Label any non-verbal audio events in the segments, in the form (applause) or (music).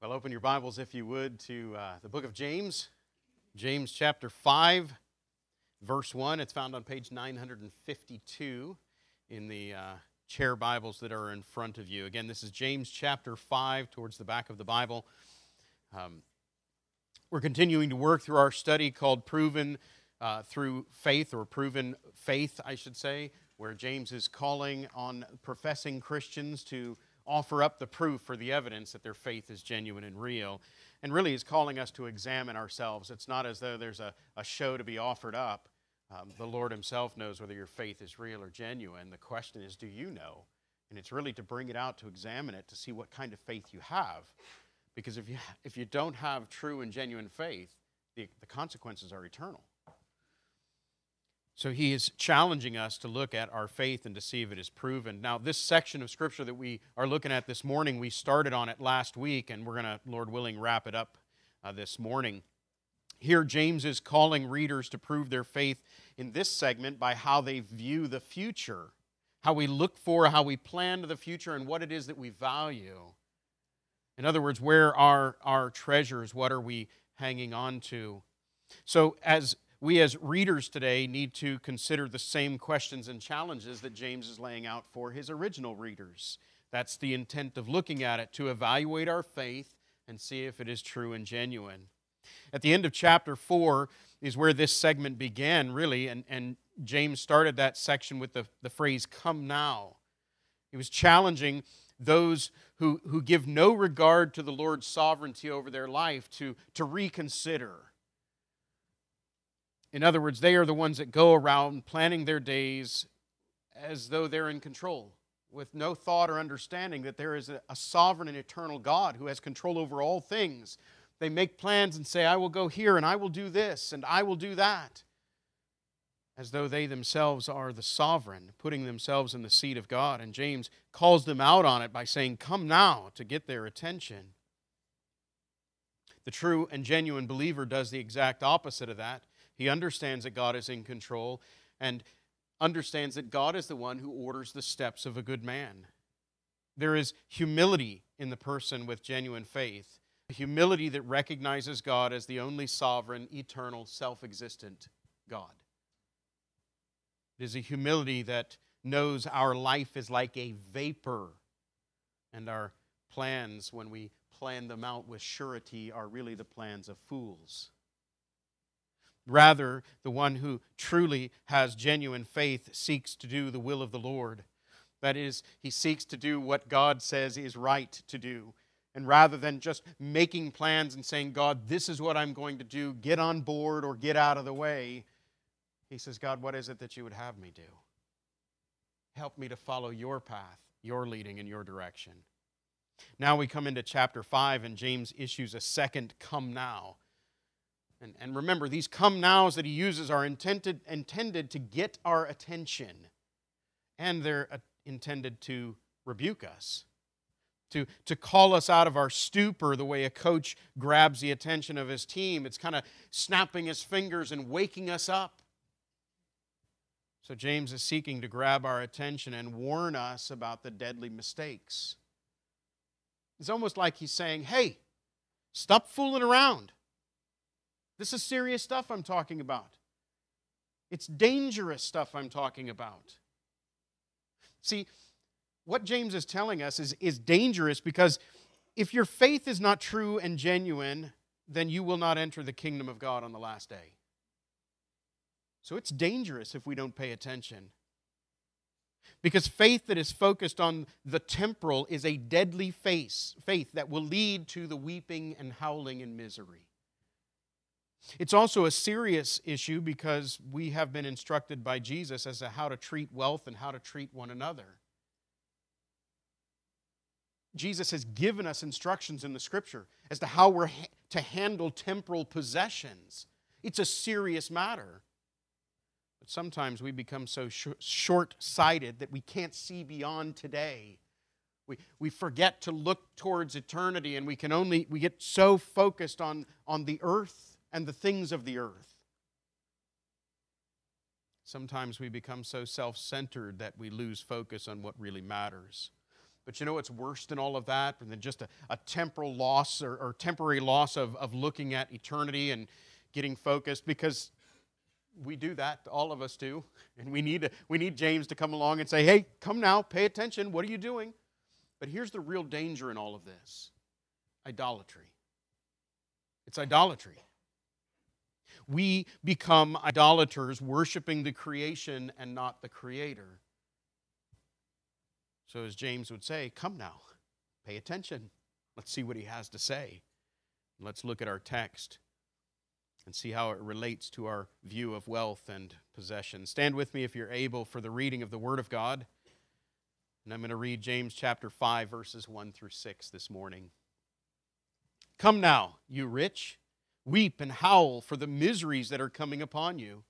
Well, open your Bibles, if you would, to uh, the book of James, James chapter 5, verse 1. It's found on page 952 in the uh, chair Bibles that are in front of you. Again, this is James chapter 5, towards the back of the Bible. Um, we're continuing to work through our study called Proven uh, Through Faith, or Proven Faith, I should say, where James is calling on professing Christians to offer up the proof for the evidence that their faith is genuine and real. And really, he's calling us to examine ourselves. It's not as though there's a, a show to be offered up. Um, the Lord Himself knows whether your faith is real or genuine. The question is, do you know? And it's really to bring it out, to examine it, to see what kind of faith you have. Because if you, if you don't have true and genuine faith, the, the consequences are eternal. So he is challenging us to look at our faith and to see if it is proven. Now, this section of scripture that we are looking at this morning, we started on it last week, and we're going to, Lord willing, wrap it up uh, this morning. Here, James is calling readers to prove their faith in this segment by how they view the future, how we look for, how we plan the future, and what it is that we value. In other words, where are our treasures? What are we hanging on to? So, as we as readers today need to consider the same questions and challenges that James is laying out for his original readers. That's the intent of looking at it, to evaluate our faith and see if it is true and genuine. At the end of chapter 4 is where this segment began, really, and, and James started that section with the, the phrase, come now. He was challenging those who, who give no regard to the Lord's sovereignty over their life to, to reconsider in other words, they are the ones that go around planning their days as though they're in control, with no thought or understanding that there is a, sovereign and eternal God who has control over all things. They make plans and say, I will go here and I will do this and I will do that, as though they themselves are the sovereign, putting themselves in the seat of God. And James calls them out on it by saying, Come now to get their attention. The true and genuine believer does the exact opposite of that. He understands that God is in control and understands that God is the one who orders the steps of a good man. There is humility in the person with genuine faith, a humility that recognizes God as the only sovereign, eternal, self existent God. It is a humility that knows our life is like a vapor, and our plans, when we plan them out with surety, are really the plans of fools. Rather, the one who truly has genuine faith seeks to do the will of the Lord. That is, he seeks to do what God says is right to do. And rather than just making plans and saying, God, this is what I'm going to do, get on board or get out of the way, he says, God, what is it that you would have me do? Help me to follow your path, your leading, and your direction. Now we come into chapter 5, and James issues a second come now. And, and remember, these come nows that he uses are intended, intended to get our attention, and they're uh, intended to rebuke us, to, to call us out of our stupor the way a coach grabs the attention of his team. It's kind of snapping his fingers and waking us up. So, James is seeking to grab our attention and warn us about the deadly mistakes. It's almost like he's saying, hey, stop fooling around. This is serious stuff I'm talking about. It's dangerous stuff I'm talking about. See, what James is telling us is, is dangerous because if your faith is not true and genuine, then you will not enter the kingdom of God on the last day. So it's dangerous if we don't pay attention. Because faith that is focused on the temporal is a deadly faith, faith that will lead to the weeping and howling and misery. It's also a serious issue because we have been instructed by Jesus as to how to treat wealth and how to treat one another. Jesus has given us instructions in the scripture as to how we're ha- to handle temporal possessions. It's a serious matter. But sometimes we become so sh- short sighted that we can't see beyond today. We, we forget to look towards eternity and we can only, we get so focused on, on the earth and the things of the earth. Sometimes we become so self centered that we lose focus on what really matters. But you know what's worse than all of that? Than just a, a temporal loss or, or temporary loss of, of looking at eternity and getting focused? Because we do that, all of us do. (laughs) And we need, we need James to come along and say, hey, come now, pay attention. What are you doing? But here's the real danger in all of this idolatry. It's idolatry. We become idolaters, worshiping the creation and not the creator. So, as James would say, come now, pay attention. Let's see what he has to say. Let's look at our text and see how it relates to our view of wealth and possession. Stand with me if you're able for the reading of the Word of God. And I'm going to read James chapter 5, verses 1 through 6 this morning. Come now, you rich, weep and howl for the miseries that are coming upon you.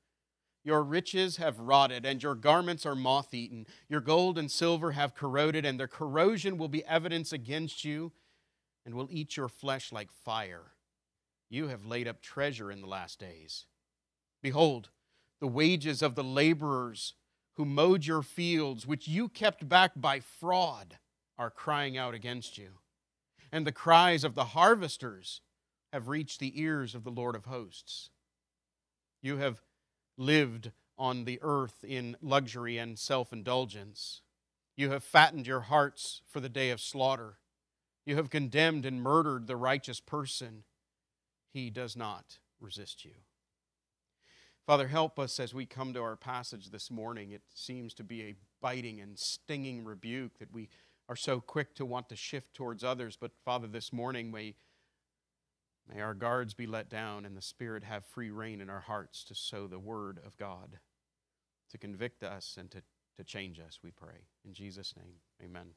Your riches have rotted, and your garments are moth eaten. Your gold and silver have corroded, and their corrosion will be evidence against you and will eat your flesh like fire. You have laid up treasure in the last days. Behold, the wages of the laborers who mowed your fields, which you kept back by fraud, are crying out against you. And the cries of the harvesters have reached the ears of the Lord of hosts. You have lived on the earth in luxury and self indulgence. You have fattened your hearts for the day of slaughter. You have condemned and murdered the righteous person he does not resist you. Father, help us as we come to our passage this morning. It seems to be a biting and stinging rebuke that we are so quick to want to shift towards others. But Father, this morning, may, may our guards be let down and the Spirit have free rein in our hearts to sow the word of God, to convict us and to, to change us, we pray. In Jesus' name, amen.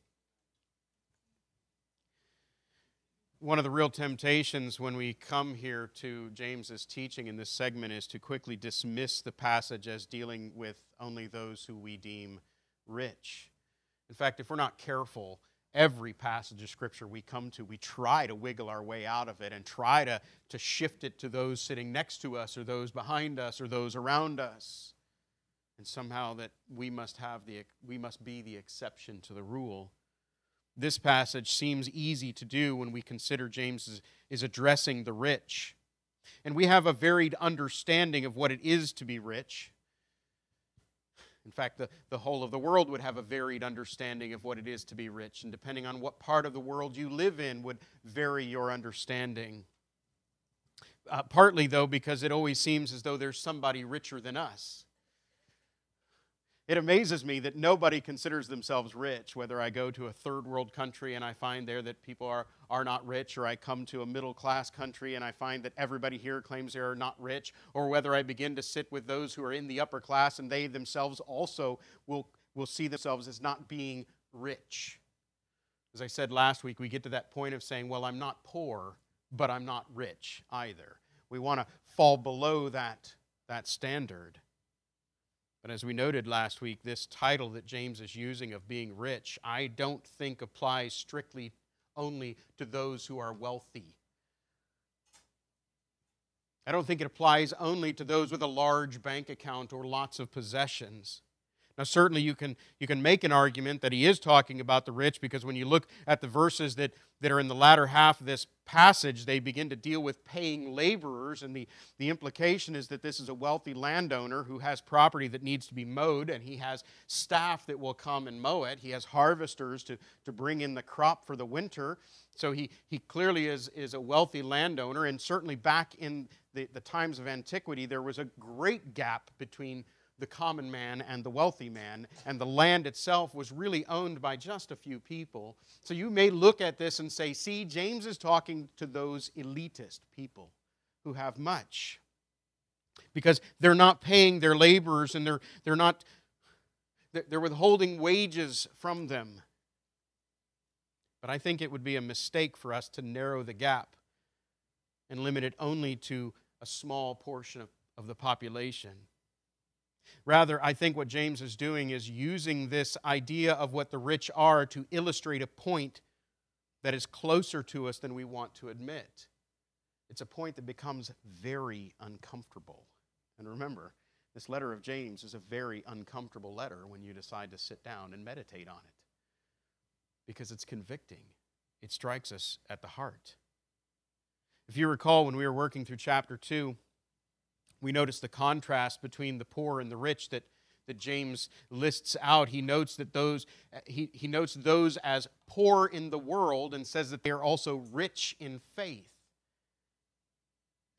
one of the real temptations when we come here to James's teaching in this segment is to quickly dismiss the passage as dealing with only those who we deem rich. In fact, if we're not careful, every passage of Scripture we come to, we try to wiggle our way out of it and try to, to shift it to those sitting next to us or those behind us or those around us. And somehow that we must have the we must be the exception to the rule. This passage seems easy to do when we consider James is, is addressing the rich. And we have a varied understanding of what it is to be rich. In fact, the, the whole of the world would have a varied understanding of what it is to be rich, and depending on what part of the world you live in, would vary your understanding. Uh, partly, though, because it always seems as though there's somebody richer than us. It amazes me that nobody considers themselves rich, whether I go to a third world country and I find there that people are, are not rich, or I come to a middle class country and I find that everybody here claims they are not rich, or whether I begin to sit with those who are in the upper class and they themselves also will, will see themselves as not being rich. As I said last week, we get to that point of saying, well, I'm not poor, but I'm not rich either. We want to fall below that, that standard. But as we noted last week, this title that James is using of being rich, I don't think applies strictly only to those who are wealthy. I don't think it applies only to those with a large bank account or lots of possessions. Now, certainly you can, you can make an argument that he is talking about the rich because when you look at the verses that, that are in the latter half of this passage, they begin to deal with paying laborers. And the, the implication is that this is a wealthy landowner who has property that needs to be mowed, and he has staff that will come and mow it. He has harvesters to, to bring in the crop for the winter. So he, he clearly is, is a wealthy landowner. And certainly back in the, the times of antiquity, there was a great gap between the common man and the wealthy man, and the land itself was really owned by just a few people. So you may look at this and say, see, James is talking to those elitist people who have much. Because they're not paying their laborers and they're, they're not they're withholding wages from them. But I think it would be a mistake for us to narrow the gap and limit it only to a small portion of, of the population. Rather, I think what James is doing is using this idea of what the rich are to illustrate a point that is closer to us than we want to admit. It's a point that becomes very uncomfortable. And remember, this letter of James is a very uncomfortable letter when you decide to sit down and meditate on it. because it's convicting, it strikes us at the heart. If you recall, when we were working through chapter 2, we notice the contrast between the poor and the rich that, that James lists out. He notes that those he, he notes those as poor in the world and says that they are also rich in faith.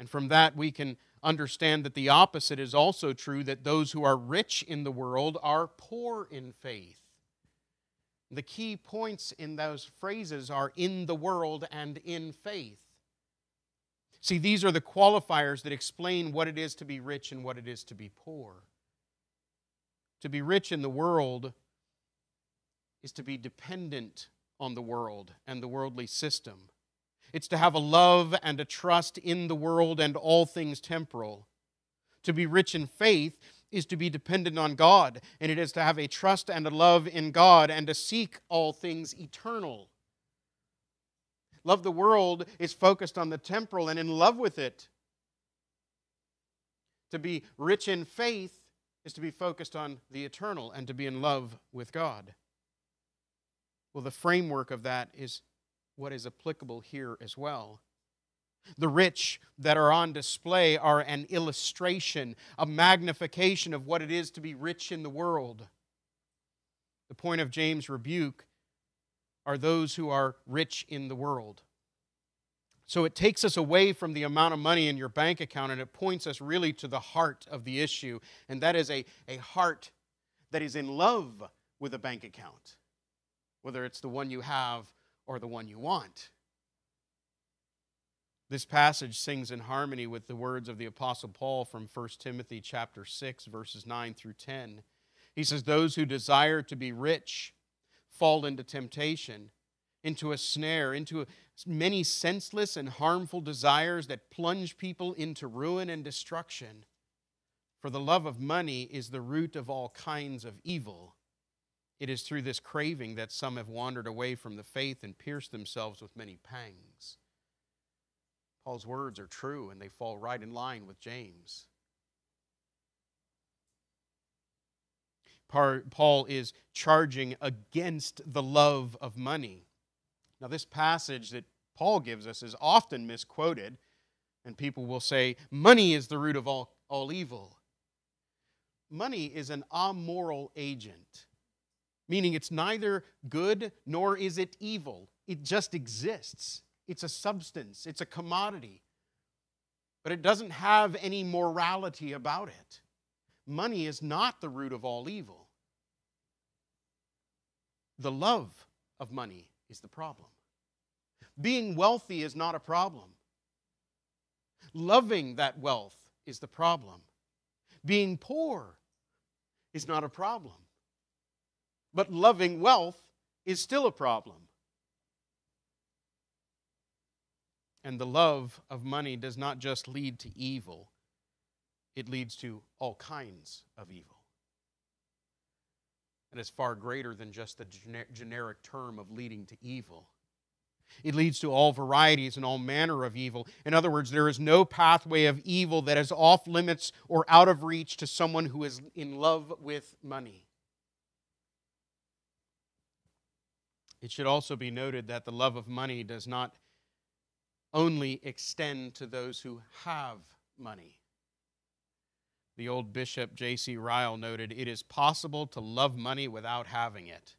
And from that we can understand that the opposite is also true that those who are rich in the world are poor in faith. The key points in those phrases are in the world and in faith. See, these are the qualifiers that explain what it is to be rich and what it is to be poor. To be rich in the world is to be dependent on the world and the worldly system. It's to have a love and a trust in the world and all things temporal. To be rich in faith is to be dependent on God, and it is to have a trust and a love in God and to seek all things eternal. Love the world is focused on the temporal and in love with it. To be rich in faith is to be focused on the eternal and to be in love with God. Well, the framework of that is what is applicable here as well. The rich that are on display are an illustration, a magnification of what it is to be rich in the world. The point of James' rebuke are those who are rich in the world. So it takes us away from the amount of money in your bank account and it points us really to the heart of the issue, and that is a, a heart that is in love with a bank account, whether it's the one you have or the one you want. This passage sings in harmony with the words of the apostle Paul from 1 Timothy chapter 6 verses 9 through 10. He says those who desire to be rich fall into temptation, into a snare, into many senseless and harmful desires that plunge people into ruin and destruction. For the love of money is the root of all kinds of evil. It is through this craving that some have wandered away from the faith and pierced themselves with many pangs. Paul's words are true and they fall right in line with James. Paul is charging against the love of money. Now, this passage that Paul gives us is often misquoted, and people will say, Money is the root of all, all evil. Money is an amoral agent meaning it's neither good nor is it evil. It just exists. It's a substance, it's a commodity, but it doesn't have any morality about it. Money is not the root of all evil. The love of money is the problem. Being wealthy is not a problem. Loving that wealth is the problem. Being poor is not a problem. But loving wealth is still a problem. And the love of money does not just lead to evil, it leads to all kinds of evil. And is far greater than just the generic term of leading to evil. It leads to all varieties and all manner of evil. In other words, there is no pathway of evil that is off limits or out of reach to someone who is in love with money. It should also be noted that the love of money does not only extend to those who have money. The old Bishop J.C. Ryle noted it is possible to love money without having it,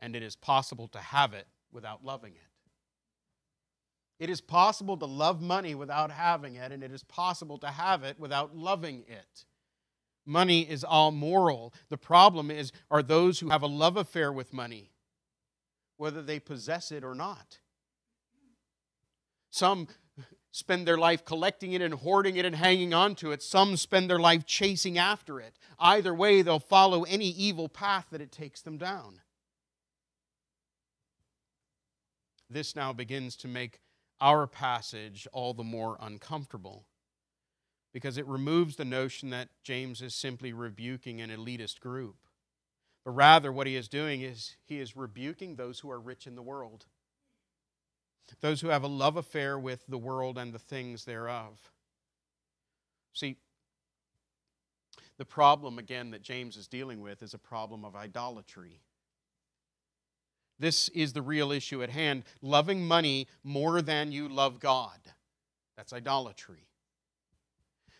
and it is possible to have it without loving it. It is possible to love money without having it, and it is possible to have it without loving it. Money is all moral. The problem is are those who have a love affair with money whether they possess it or not. Some spend their life collecting it and hoarding it and hanging on to it. Some spend their life chasing after it. Either way, they'll follow any evil path that it takes them down. This now begins to make our passage all the more uncomfortable because it removes the notion that James is simply rebuking an elitist group. But rather, what he is doing is he is rebuking those who are rich in the world, those who have a love affair with the world and the things thereof. See, the problem, again, that James is dealing with is a problem of idolatry. This is the real issue at hand loving money more than you love God. That's idolatry.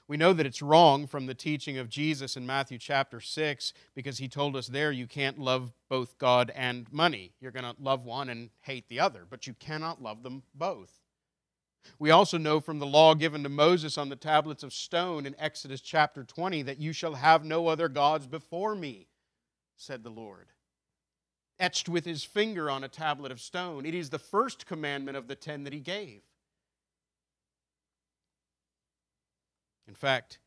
We know that it's wrong from the teaching of Jesus in Matthew chapter 6 because he told us there you can't love both God and money. You're going to love one and hate the other, but you cannot love them both. We also know from the law given to Moses on the tablets of stone in Exodus chapter 20 that you shall have no other gods before me, said the Lord. Etched with his finger on a tablet of stone. It is the first commandment of the ten that he gave. In fact,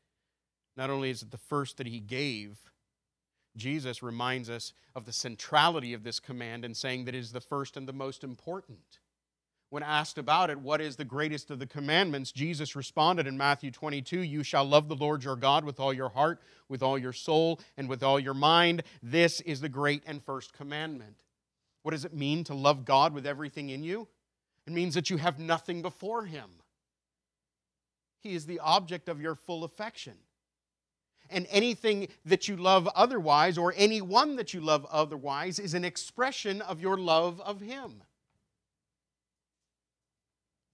not only is it the first that he gave, Jesus reminds us of the centrality of this command in saying that it is the first and the most important. When asked about it, what is the greatest of the commandments, Jesus responded in Matthew 22 You shall love the Lord your God with all your heart, with all your soul, and with all your mind. This is the great and first commandment. What does it mean to love God with everything in you? It means that you have nothing before Him. He is the object of your full affection. And anything that you love otherwise, or anyone that you love otherwise, is an expression of your love of Him.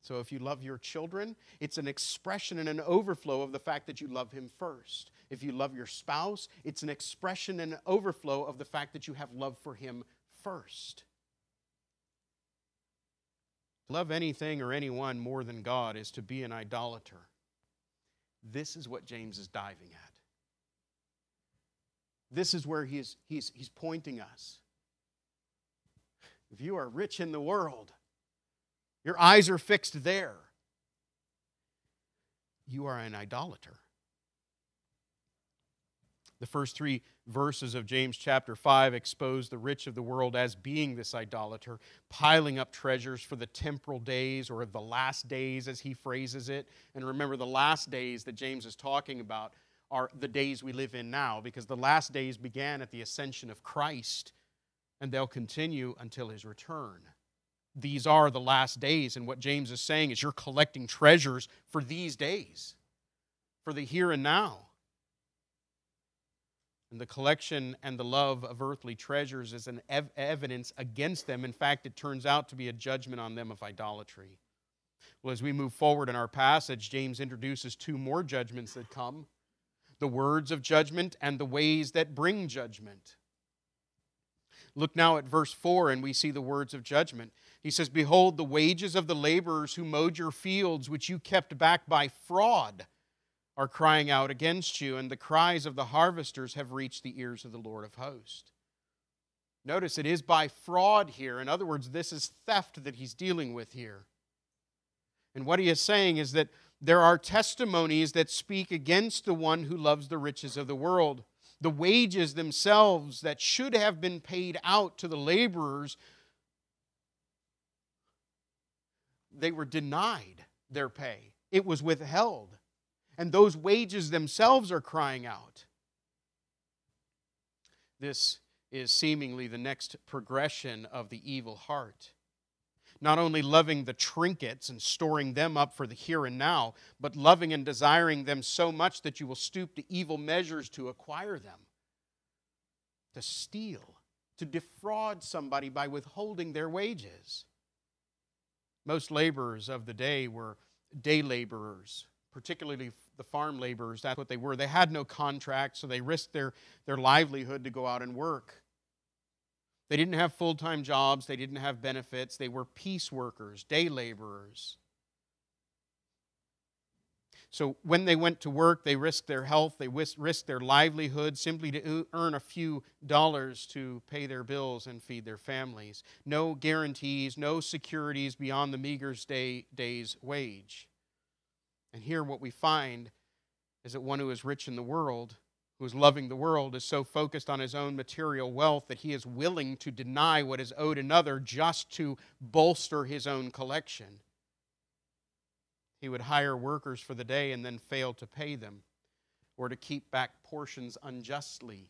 So if you love your children, it's an expression and an overflow of the fact that you love Him first. If you love your spouse, it's an expression and an overflow of the fact that you have love for Him first. Love anything or anyone more than God is to be an idolater. This is what James is diving at. This is where he's, he's, he's pointing us. If you are rich in the world, your eyes are fixed there, you are an idolater. The first three verses of James chapter 5 expose the rich of the world as being this idolater, piling up treasures for the temporal days or the last days, as he phrases it. And remember, the last days that James is talking about are the days we live in now, because the last days began at the ascension of Christ, and they'll continue until his return. These are the last days, and what James is saying is you're collecting treasures for these days, for the here and now. And the collection and the love of earthly treasures is an ev- evidence against them. In fact, it turns out to be a judgment on them of idolatry. Well, as we move forward in our passage, James introduces two more judgments that come the words of judgment and the ways that bring judgment. Look now at verse 4, and we see the words of judgment. He says, Behold, the wages of the laborers who mowed your fields, which you kept back by fraud are crying out against you, and the cries of the harvesters have reached the ears of the Lord of hosts. Notice it is by fraud here. In other words, this is theft that he's dealing with here. And what he is saying is that there are testimonies that speak against the one who loves the riches of the world. The wages themselves that should have been paid out to the laborers, they were denied their pay. It was withheld and those wages themselves are crying out. This is seemingly the next progression of the evil heart. Not only loving the trinkets and storing them up for the here and now, but loving and desiring them so much that you will stoop to evil measures to acquire them. To steal, to defraud somebody by withholding their wages. Most laborers of the day were day laborers, particularly the farm laborers, that's what they were. They had no contract, so they risked their, their livelihood to go out and work. They didn't have full time jobs, they didn't have benefits. They were piece workers, day laborers. So when they went to work, they risked their health, they risked their livelihood simply to earn a few dollars to pay their bills and feed their families. No guarantees, no securities beyond the meager day, day's wage. And here, what we find is that one who is rich in the world, who is loving the world, is so focused on his own material wealth that he is willing to deny what is owed another just to bolster his own collection. He would hire workers for the day and then fail to pay them or to keep back portions unjustly.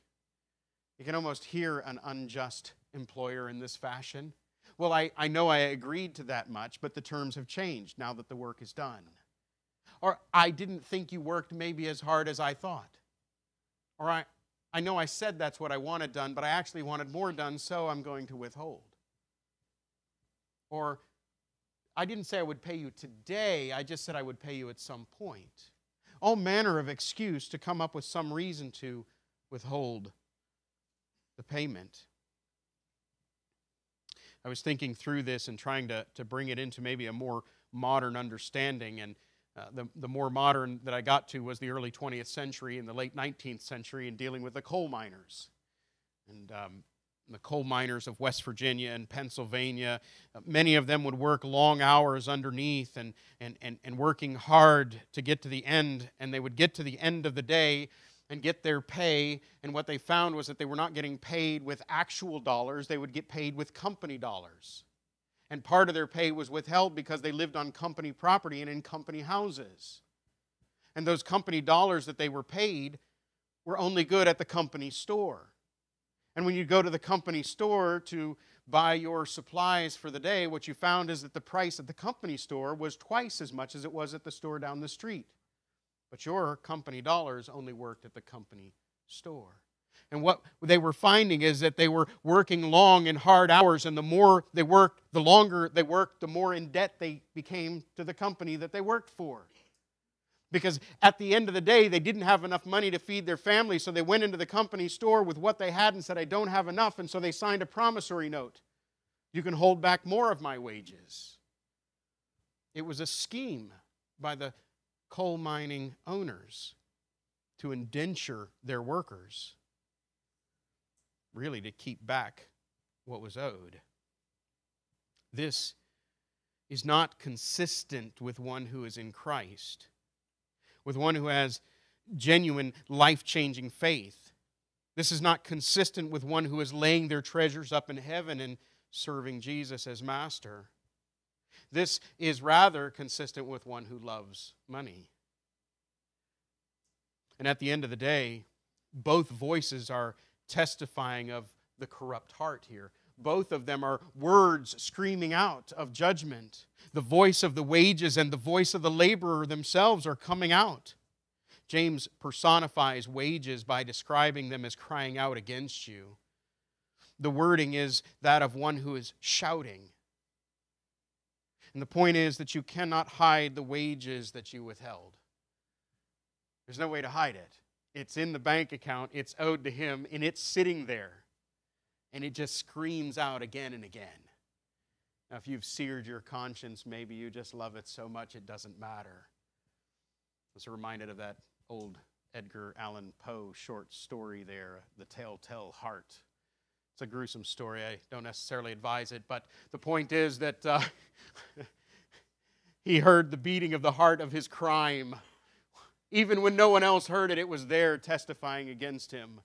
You can almost hear an unjust employer in this fashion. Well, I, I know I agreed to that much, but the terms have changed now that the work is done. Or I didn't think you worked maybe as hard as I thought. Or I, I know I said that's what I wanted done, but I actually wanted more done, so I'm going to withhold. Or, I didn't say I would pay you today, I just said I would pay you at some point. All manner of excuse to come up with some reason to withhold the payment. I was thinking through this and trying to, to bring it into maybe a more modern understanding. And uh, the, the more modern that I got to was the early 20th century and the late 19th century in dealing with the coal miners. And um, the coal miners of West Virginia and Pennsylvania, uh, many of them would work long hours underneath and, and, and, and working hard to get to the end. And they would get to the end of the day and get their pay. And what they found was that they were not getting paid with actual dollars, they would get paid with company dollars. And part of their pay was withheld because they lived on company property and in company houses. And those company dollars that they were paid were only good at the company store. And when you go to the company store to buy your supplies for the day, what you found is that the price at the company store was twice as much as it was at the store down the street. But your company dollars only worked at the company store. And what they were finding is that they were working long and hard hours, and the more they worked, the longer they worked, the more in debt they became to the company that they worked for. Because at the end of the day, they didn't have enough money to feed their family, so they went into the company store with what they had and said, I don't have enough, and so they signed a promissory note. You can hold back more of my wages. It was a scheme by the coal mining owners to indenture their workers, really to keep back what was owed. This is not consistent with one who is in Christ, with one who has genuine life changing faith. This is not consistent with one who is laying their treasures up in heaven and serving Jesus as master. This is rather consistent with one who loves money. And at the end of the day, both voices are testifying of the corrupt heart here. Both of them are words screaming out of judgment. The voice of the wages and the voice of the laborer themselves are coming out. James personifies wages by describing them as crying out against you. The wording is that of one who is shouting. And the point is that you cannot hide the wages that you withheld. There's no way to hide it. It's in the bank account, it's owed to him, and it's sitting there. And it just screams out again and again. Now, if you've seared your conscience, maybe you just love it so much it doesn't matter. I was reminded of that old Edgar Allan Poe short story there, The Telltale Heart. It's a gruesome story. I don't necessarily advise it, but the point is that uh, (laughs) he heard the beating of the heart of his crime. Even when no one else heard it, it was there testifying against him.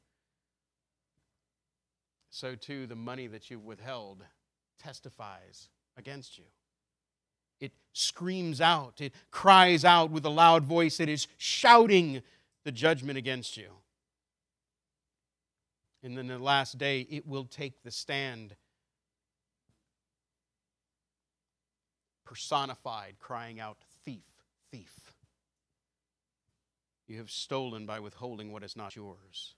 So, too, the money that you've withheld testifies against you. It screams out, it cries out with a loud voice, it is shouting the judgment against you. And then the last day, it will take the stand, personified, crying out, Thief, thief. You have stolen by withholding what is not yours.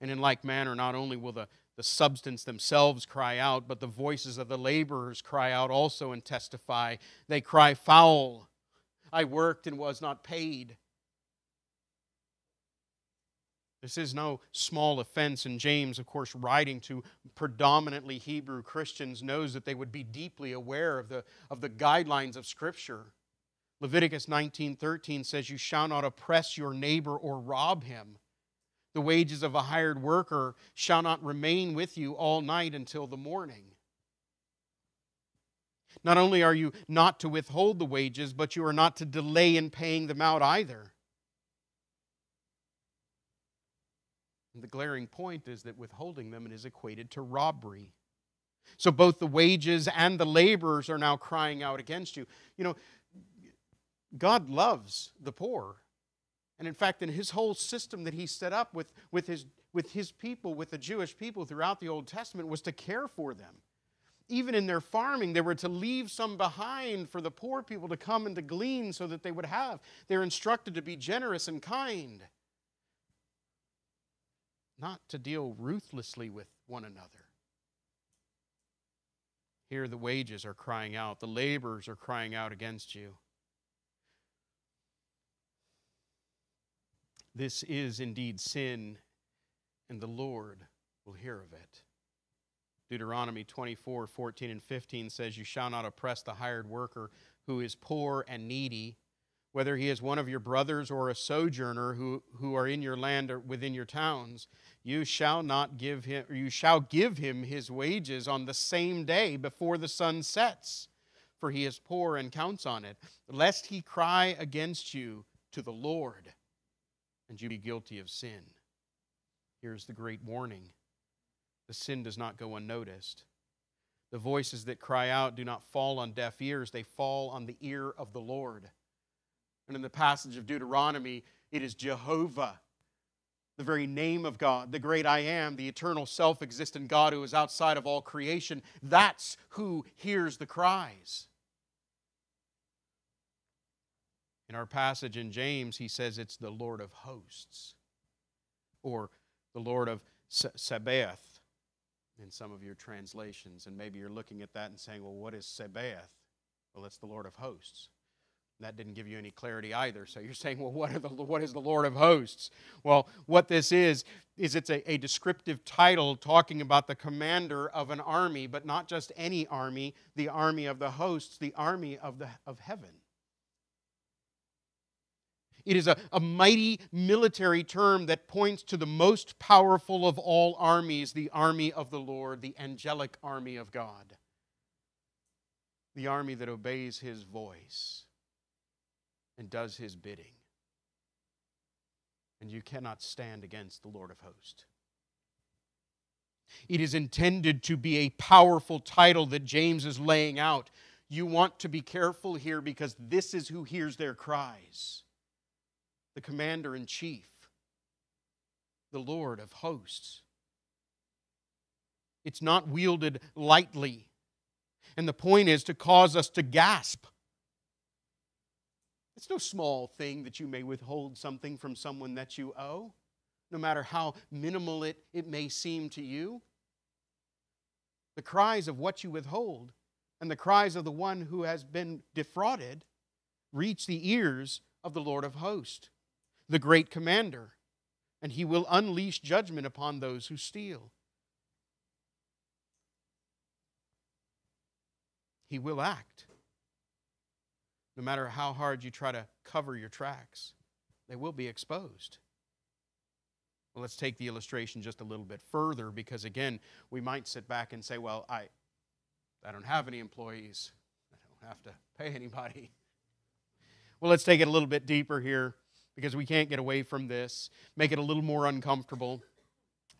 And in like manner, not only will the, the substance themselves cry out, but the voices of the laborers cry out also and testify. They cry, Foul! I worked and was not paid. This is no small offense, and James, of course, writing to predominantly Hebrew Christians, knows that they would be deeply aware of the, of the guidelines of Scripture. Leviticus 19:13 says you shall not oppress your neighbor or rob him. The wages of a hired worker shall not remain with you all night until the morning. Not only are you not to withhold the wages, but you are not to delay in paying them out either. And the glaring point is that withholding them is equated to robbery. So both the wages and the laborers are now crying out against you. You know, God loves the poor. And in fact, in his whole system that he set up with, with, his, with his people, with the Jewish people throughout the Old Testament, was to care for them. Even in their farming, they were to leave some behind for the poor people to come and to glean so that they would have. They're instructed to be generous and kind, not to deal ruthlessly with one another. Here, the wages are crying out, the laborers are crying out against you. This is indeed sin, and the Lord will hear of it. Deuteronomy 24, 14, and 15 says, You shall not oppress the hired worker who is poor and needy, whether he is one of your brothers or a sojourner who, who are in your land or within your towns. You shall not give him, you shall give him his wages on the same day before the sun sets, for he is poor and counts on it, lest he cry against you to the Lord, and you be guilty of sin. Here's the great warning the sin does not go unnoticed. The voices that cry out do not fall on deaf ears, they fall on the ear of the Lord. And in the passage of Deuteronomy, it is Jehovah, the very name of God, the great I am, the eternal self existent God who is outside of all creation. That's who hears the cries. In our passage in James, he says it's the Lord of hosts, or the Lord of Sabaoth in some of your translations. And maybe you're looking at that and saying, well, what is Sabaoth? Well, it's the Lord of hosts. That didn't give you any clarity either. So you're (laughs) saying, well, what, the, what is the Lord of hosts? Well, what this is, is it's a, a descriptive title talking about the commander of an army, but not just any army, the army of the hosts, the army of, the, of heaven. It is a, a mighty military term that points to the most powerful of all armies, the army of the Lord, the angelic army of God, the army that obeys his voice and does his bidding. And you cannot stand against the Lord of hosts. It is intended to be a powerful title that James is laying out. You want to be careful here because this is who hears their cries the commander in chief, the Lord of hosts. It's not wielded lightly. And the point is to cause us to gasp. It's no small thing that you may withhold something from someone that you owe, no matter how minimal it, it may seem to you. The cries of what you withhold and the cries of the one who has been defrauded reach the ears of the Lord of hosts the great commander, and he will unleash judgment upon those who steal. He will act. No matter how hard you try to cover your tracks, they will be exposed. Well, let's take the illustration just a little bit further because, again, we might sit back and say, well, I, I don't have any employees, I don't have to pay anybody. Well, let's take it a little bit deeper here because we can't get away from this, make it a little more uncomfortable.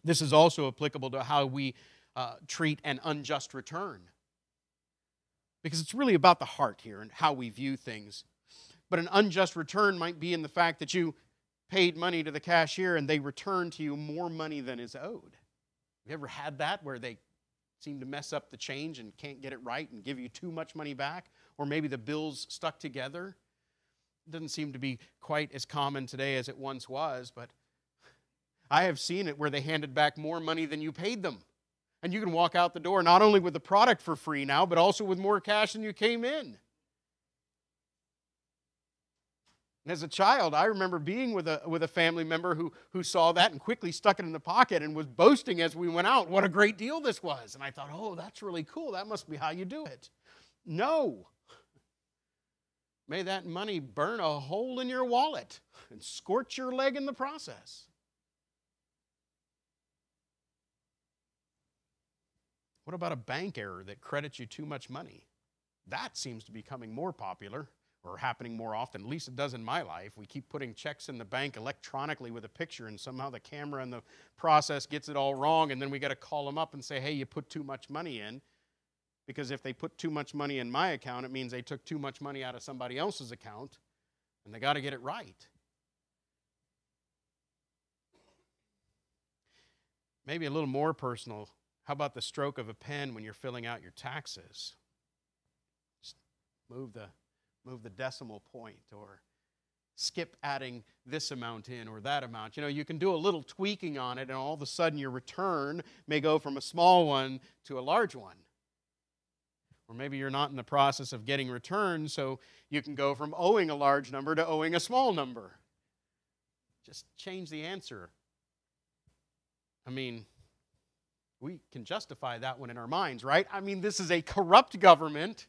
This is also applicable to how we uh, treat an unjust return. Because it's really about the heart here and how we view things. But an unjust return might be in the fact that you paid money to the cashier and they return to you more money than is owed. Have you ever had that where they seem to mess up the change and can't get it right and give you too much money back? Or maybe the bills stuck together? Doesn't seem to be quite as common today as it once was, but I have seen it where they handed back more money than you paid them. And you can walk out the door not only with the product for free now, but also with more cash than you came in. And as a child, I remember being with a, with a family member who, who saw that and quickly stuck it in the pocket and was boasting as we went out what a great deal this was. And I thought, oh, that's really cool. That must be how you do it. No. May that money burn a hole in your wallet and scorch your leg in the process. What about a bank error that credits you too much money? That seems to be becoming more popular or happening more often. At least it does in my life. We keep putting checks in the bank electronically with a picture, and somehow the camera and the process gets it all wrong, and then we got to call them up and say, hey, you put too much money in because if they put too much money in my account, it means they took too much money out of somebody else's account, and they got to get it right. Maybe a little more personal. How about the stroke of a pen when you're filling out your taxes? Just move the, move the decimal point or skip adding this amount in or that amount. You know, you can do a little tweaking on it, and all of a sudden your return may go from a small one to a large one. Or maybe you're not in the process of getting returns, so you can go from owing a large number to owing a small number. Just change the answer. I mean, we can justify that one in our minds, right? I mean, this is a corrupt government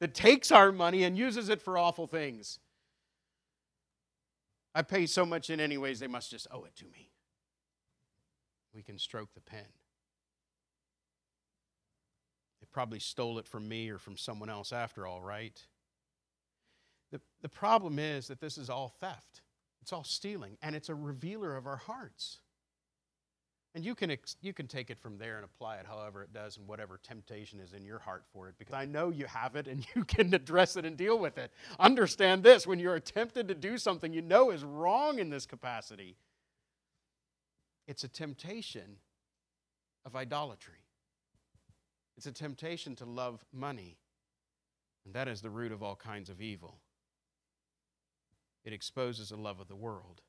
that takes our money and uses it for awful things. I pay so much in anyways, they must just owe it to me. We can stroke the pen probably stole it from me or from someone else after all, right? The, the problem is that this is all theft. It's all stealing, and it's a revealer of our hearts. And you can, you can take it from there and apply it however it does and whatever temptation is in your heart for it, because I know you have it and (laughs) you can address it and deal with it. Understand this when you're tempted to do something you know is wrong in this capacity, it's a temptation of idolatry. It's a temptation to love money, and that is the root of all kinds of evil. It exposes a love of the world.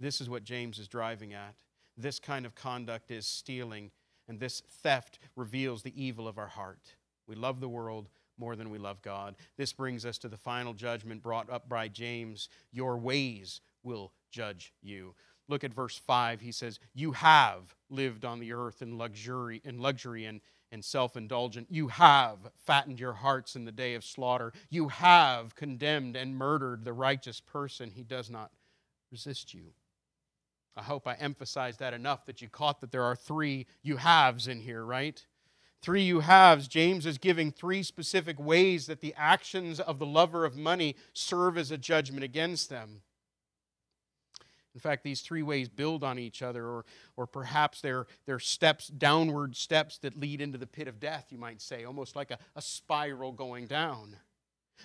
This is what James is driving at. This kind of conduct is stealing, and this theft reveals the evil of our heart. We love the world more than we love God. This brings us to the final judgment brought up by James Your ways will judge you. Look at verse 5. He says, You have lived on the earth in luxury, in luxury and, and self indulgent. You have fattened your hearts in the day of slaughter. You have condemned and murdered the righteous person. He does not resist you. I hope I emphasized that enough that you caught that there are three you haves in here, right? Three you haves. James is giving three specific ways that the actions of the lover of money serve as a judgment against them. In fact, these three ways build on each other, or, or perhaps they're, they're steps, downward steps that lead into the pit of death, you might say, almost like a, a spiral going down.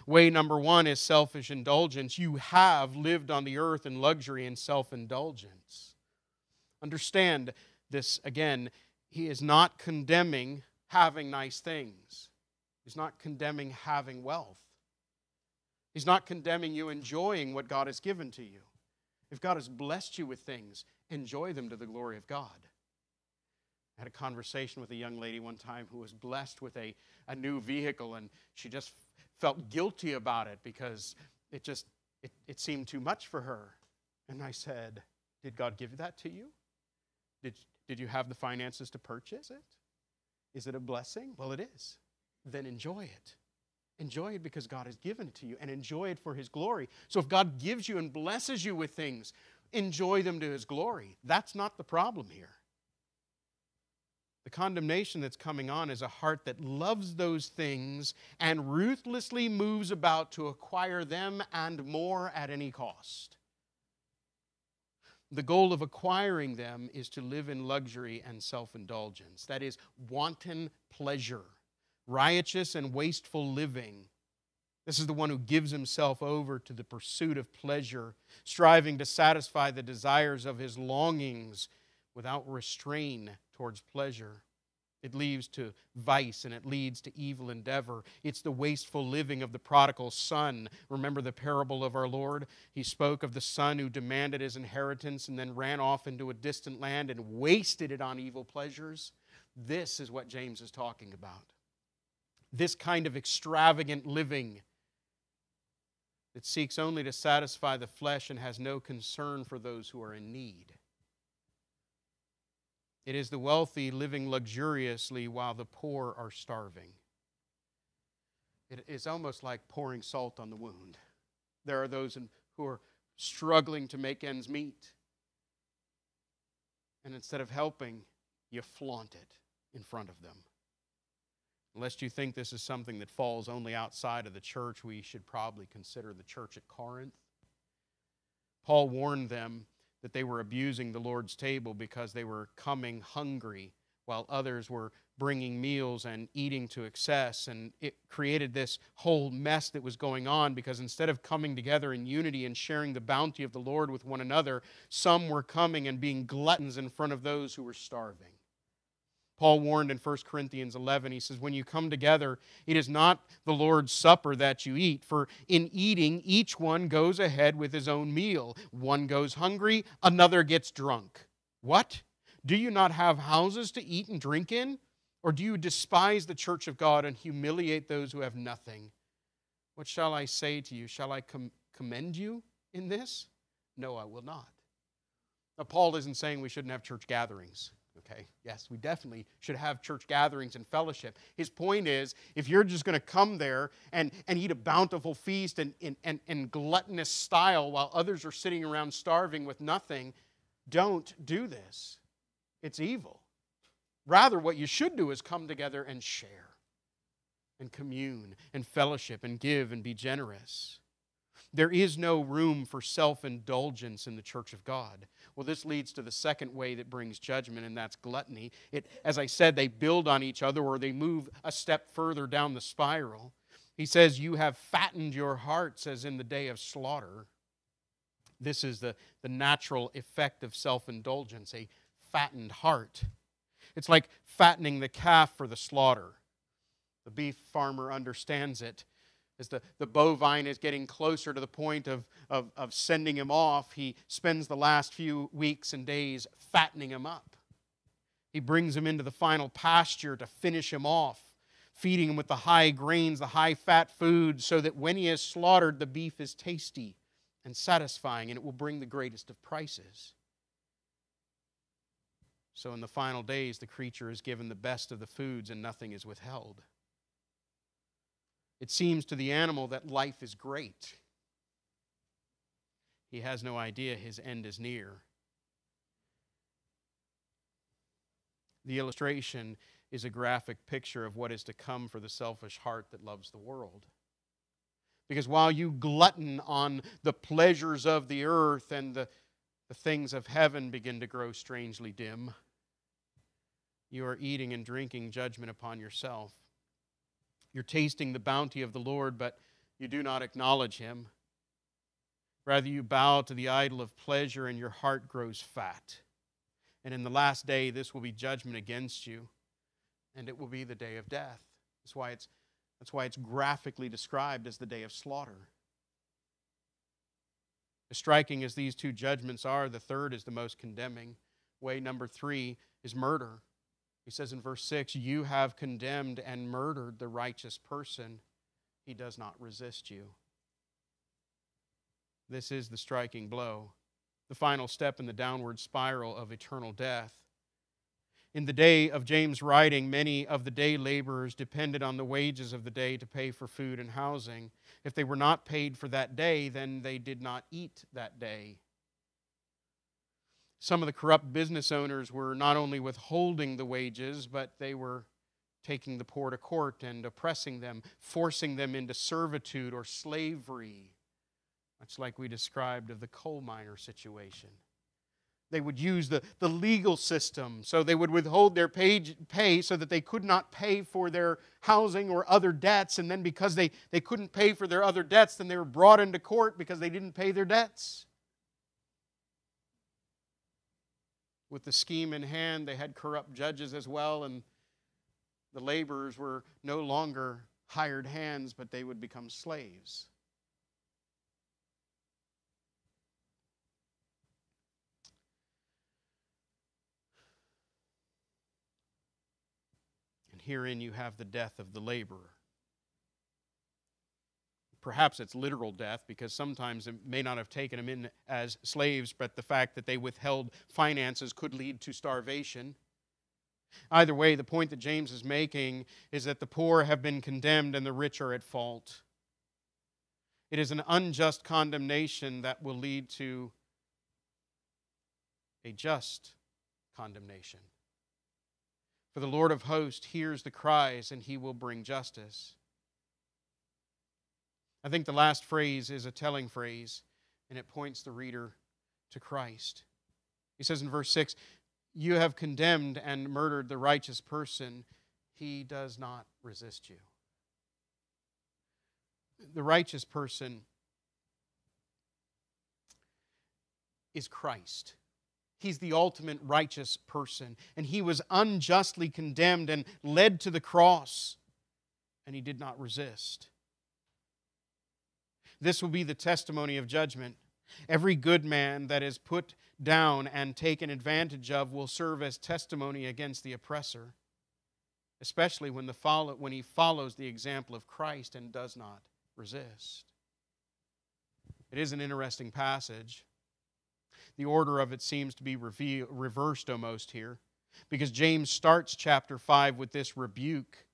Way number one is selfish indulgence. You have lived on the earth in luxury and self indulgence. Understand this again. He is not condemning having nice things, he's not condemning having wealth. He's not condemning you enjoying what God has given to you. If God has blessed you with things, enjoy them to the glory of God. I had a conversation with a young lady one time who was blessed with a, a new vehicle, and she just felt guilty about it because it just it, it seemed too much for her. And I said, Did God give that to you? Did, did you have the finances to purchase it? Is it a blessing? Well, it is. Then enjoy it. Enjoy it because God has given it to you and enjoy it for His glory. So if God gives you and blesses you with things, enjoy them to His glory. That's not the problem here. The condemnation that's coming on is a heart that loves those things and ruthlessly moves about to acquire them and more at any cost. The goal of acquiring them is to live in luxury and self indulgence, that is, wanton pleasure riotous and wasteful living. This is the one who gives himself over to the pursuit of pleasure, striving to satisfy the desires of his longings without restraint towards pleasure. It leads to vice and it leads to evil endeavor. It's the wasteful living of the prodigal son. Remember the parable of our Lord? He spoke of the son who demanded his inheritance and then ran off into a distant land and wasted it on evil pleasures. This is what James is talking about this kind of extravagant living that seeks only to satisfy the flesh and has no concern for those who are in need. It is the wealthy living luxuriously while the poor are starving. It is almost like pouring salt on the wound. There are those who are struggling to make ends meet. And instead of helping, you flaunt it in front of them. Lest you think this is something that falls only outside of the church, we should probably consider the church at Corinth. Paul warned them that they were abusing the Lord's table because they were coming hungry while others were bringing meals and eating to excess. And it created this whole mess that was going on because instead of coming together in unity and sharing the bounty of the Lord with one another, some were coming and being gluttons in front of those who were starving. Paul warned in 1 Corinthians 11, he says, When you come together, it is not the Lord's supper that you eat, for in eating, each one goes ahead with his own meal. One goes hungry, another gets drunk. What? Do you not have houses to eat and drink in? Or do you despise the church of God and humiliate those who have nothing? What shall I say to you? Shall I com- commend you in this? No, I will not. Now, Paul isn't saying we shouldn't have church gatherings. Okay, yes, we definitely should have church gatherings and fellowship. His point is if you're just going to come there and, and eat a bountiful feast and in and, and gluttonous style while others are sitting around starving with nothing, don't do this. It's evil. Rather, what you should do is come together and share and commune and fellowship and give and be generous. There is no room for self indulgence in the church of God. Well, this leads to the second way that brings judgment, and that's gluttony. It, as I said, they build on each other or they move a step further down the spiral. He says, You have fattened your hearts as in the day of slaughter. This is the, the natural effect of self indulgence, a fattened heart. It's like fattening the calf for the slaughter. The beef farmer understands it as the, the bovine is getting closer to the point of, of, of sending him off, he spends the last few weeks and days fattening him up. He brings him into the final pasture to finish him off, feeding him with the high grains, the high fat food, so that when he is slaughtered, the beef is tasty and satisfying, and it will bring the greatest of prices. So, in the final days, the creature is given the best of the foods, and nothing is withheld. It seems to the animal that life is great. He has no idea his end is near. The illustration is a graphic picture of what is to come for the selfish heart that loves the world. Because while you glutton on the pleasures of the earth and the, the things of heaven begin to grow strangely dim, you are eating and drinking judgment upon yourself. You're tasting the bounty of the Lord, but you do not acknowledge him. Rather, you bow to the idol of pleasure, and your heart grows fat. And in the last day, this will be judgment against you, and it will be the day of death. That's why it's, that's why it's graphically described as the day of slaughter. As striking as these two judgments are, the third is the most condemning. Way number three is murder. He says in verse 6 You have condemned and murdered the righteous person. He does not resist you. This is the striking blow, the final step in the downward spiral of eternal death. In the day of James' writing, many of the day laborers depended on the wages of the day to pay for food and housing. If they were not paid for that day, then they did not eat that day. Some of the corrupt business owners were not only withholding the wages, but they were taking the poor to court and oppressing them, forcing them into servitude or slavery, much like we described of the coal miner situation. They would use the, the legal system, so they would withhold their pay, pay so that they could not pay for their housing or other debts. And then, because they, they couldn't pay for their other debts, then they were brought into court because they didn't pay their debts. With the scheme in hand. They had corrupt judges as well, and the laborers were no longer hired hands, but they would become slaves. And herein you have the death of the laborer. Perhaps it's literal death because sometimes it may not have taken them in as slaves, but the fact that they withheld finances could lead to starvation. Either way, the point that James is making is that the poor have been condemned and the rich are at fault. It is an unjust condemnation that will lead to a just condemnation. For the Lord of hosts hears the cries and he will bring justice. I think the last phrase is a telling phrase, and it points the reader to Christ. He says in verse 6 You have condemned and murdered the righteous person, he does not resist you. The righteous person is Christ. He's the ultimate righteous person. And he was unjustly condemned and led to the cross, and he did not resist. This will be the testimony of judgment. Every good man that is put down and taken advantage of will serve as testimony against the oppressor. especially when, the follow, when he follows the example of Christ and does not resist. It is an interesting passage. The order of it seems to be reveal, reversed almost here because James starts chapter 5 with this rebuke.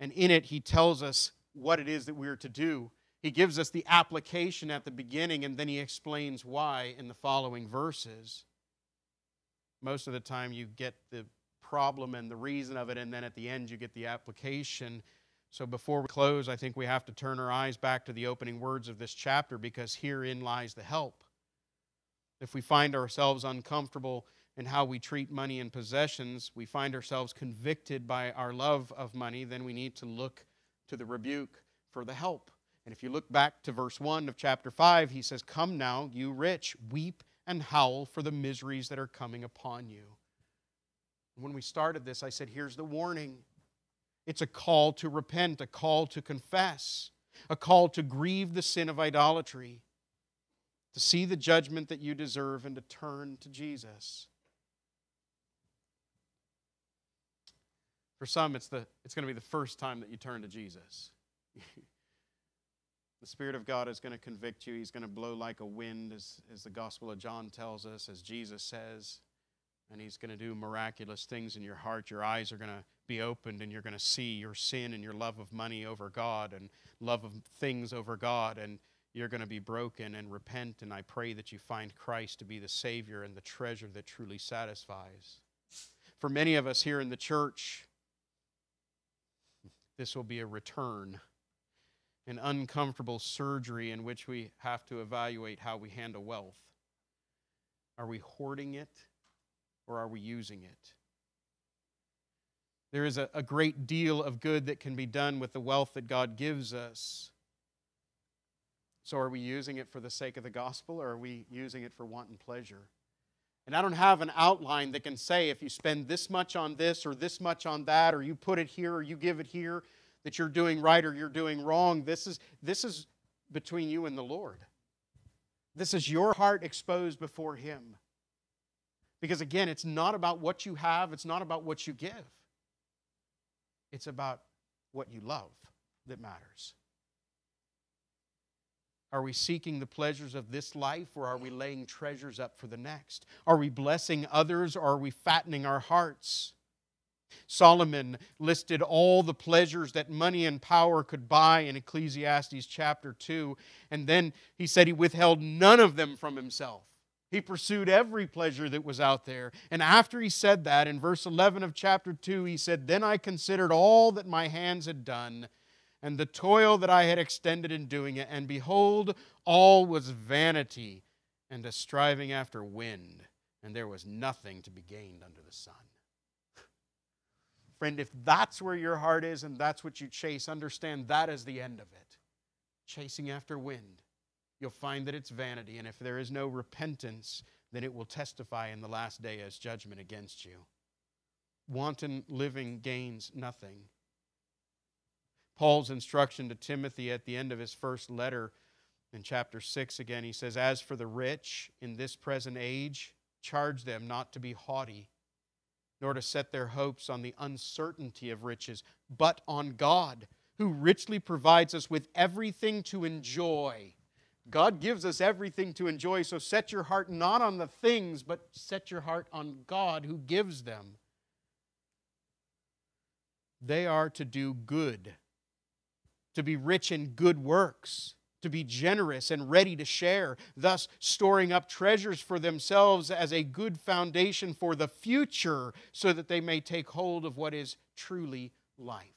And in it, he tells us what it is that we're to do. He gives us the application at the beginning, and then he explains why in the following verses. Most of the time, you get the problem and the reason of it, and then at the end, you get the application. So before we close, I think we have to turn our eyes back to the opening words of this chapter because herein lies the help. If we find ourselves uncomfortable in how we treat money and possessions, we find ourselves convicted by our love of money, then we need to look to the rebuke for the help. And if you look back to verse 1 of chapter 5, he says, Come now, you rich, weep and howl for the miseries that are coming upon you. When we started this, I said, Here's the warning it's a call to repent, a call to confess, a call to grieve the sin of idolatry, to see the judgment that you deserve, and to turn to Jesus. For some, it's, the, it's going to be the first time that you turn to Jesus. (laughs) the Spirit of God is going to convict you. He's going to blow like a wind, as, as the Gospel of John tells us, as Jesus says. And He's going to do miraculous things in your heart. Your eyes are going to be opened, and you're going to see your sin and your love of money over God and love of things over God. And you're going to be broken and repent. And I pray that you find Christ to be the Savior and the treasure that truly satisfies. For many of us here in the church, this will be a return, an uncomfortable surgery in which we have to evaluate how we handle wealth. Are we hoarding it or are we using it? There is a, a great deal of good that can be done with the wealth that God gives us. So, are we using it for the sake of the gospel or are we using it for wanton pleasure? And I don't have an outline that can say if you spend this much on this or this much on that, or you put it here or you give it here, that you're doing right or you're doing wrong. This is, this is between you and the Lord. This is your heart exposed before Him. Because again, it's not about what you have, it's not about what you give, it's about what you love that matters. Are we seeking the pleasures of this life or are we laying treasures up for the next? Are we blessing others or are we fattening our hearts? Solomon listed all the pleasures that money and power could buy in Ecclesiastes chapter 2, and then he said he withheld none of them from himself. He pursued every pleasure that was out there. And after he said that, in verse 11 of chapter 2, he said, Then I considered all that my hands had done and the toil that I had extended in doing it, and behold, all was vanity and a striving after wind, and there was nothing to be gained under the sun. Friend, if that's where your heart is and that's what you chase, understand that is the end of it. Chasing after wind. You'll find that it's vanity, and if there is no repentance, then it will testify in the last day as judgment against you. Wanton living gains nothing. Paul's instruction to Timothy at the end of his first letter in chapter 6 again, he says, As for the rich in this present age, charge them not to be haughty, nor to set their hopes on the uncertainty of riches, but on God, who richly provides us with everything to enjoy. God gives us everything to enjoy, so set your heart not on the things, but set your heart on God who gives them. They are to do good to be rich in good works, to be generous and ready to share, thus storing up treasures for themselves as a good foundation for the future so that they may take hold of what is truly life.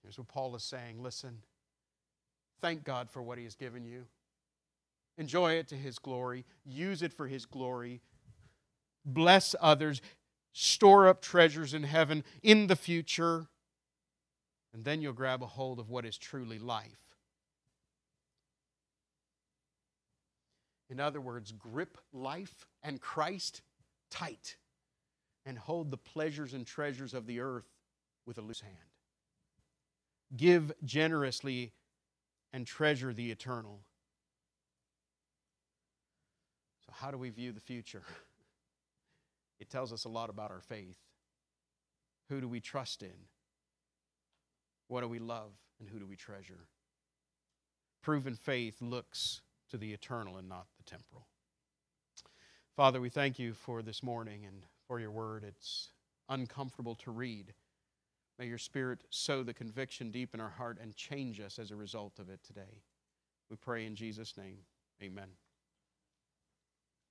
Here's what Paul is saying. Listen, thank God for what he has given you. Enjoy it to his glory, use it for his glory, bless others, store up treasures in heaven in the future and then you'll grab a hold of what is truly life. In other words, grip life and Christ tight and hold the pleasures and treasures of the earth with a loose hand. Give generously and treasure the eternal. So, how do we view the future? (laughs) it tells us a lot about our faith. Who do we trust in? What do we love? And who do we treasure? Proven faith looks to the eternal and not the temporal. Father, we thank you for this morning and for your word. It's uncomfortable to read. May your Spirit sow the conviction deep in our heart and change us as a result of it today. We pray in Jesus' name. Amen.